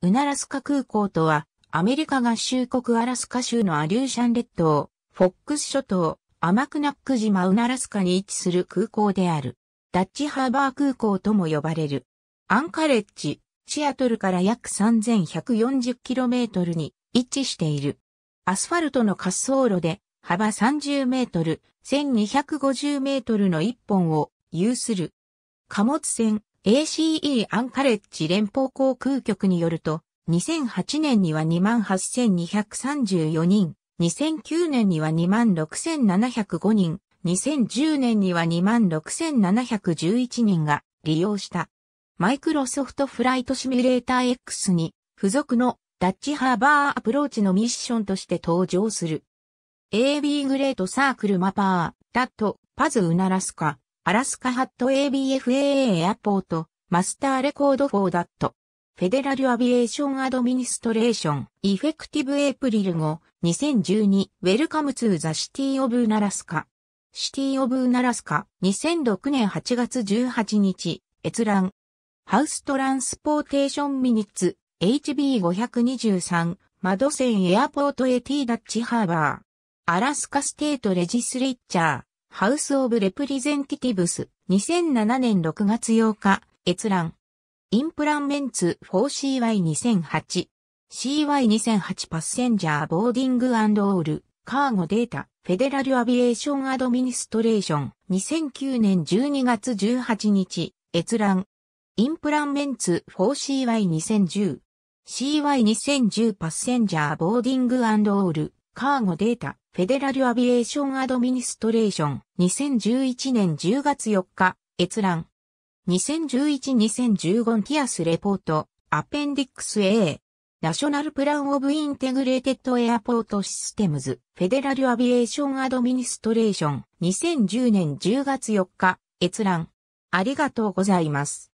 ウナラスカ空港とは、アメリカ合衆国アラスカ州のアリューシャン列島、フォックス諸島、アマクナック島ウナラスカに位置する空港である。ダッチハーバー空港とも呼ばれる。アンカレッジ、シアトルから約 3140km に位置している。アスファルトの滑走路で幅30メートル、1250メートルの一本を有する。貨物船 ACE アンカレッジ連邦航空局によると、2008年には28,234人、2009年には26,705人、2010年には26,711人が利用した。マイクロソフトフライトシミュレーター X に付属のダッチハーバーアプローチのミッションとして登場する。AB Great Circle Mapper、DUT、PADU ウナラスカ、アラスカハット AB FAA Airport、Master Record for DUT。Federal Aviation Administration、Effective April 5、2012、Welcome to the City of Unalaska。City of Unalaska、2006年8月18日、閲覧。ハウストランスポーテーションミニッツ、HB523、マドセンエアポート AT ダッチハーバー。アラスカステートレジスリッチャー、House of Representatives、2007年6月8日、閲覧。 Enplanements for CY2008。CY2008 Passenger Boarding All、Cargo Data、Federal Aviation Administration、2009年12月18日、閲覧。 Enplanements for CY2010。CY2010 Passenger Boarding All、Cargo Data、Federal Aviation Administration、2011年10月4日、閲覧。2011-2015 NPIAS Report、Appendix A。National Plan of Integrated Airport Systems、Federal Aviation Administration、2010年10月4日、閲覧。ありがとうございます。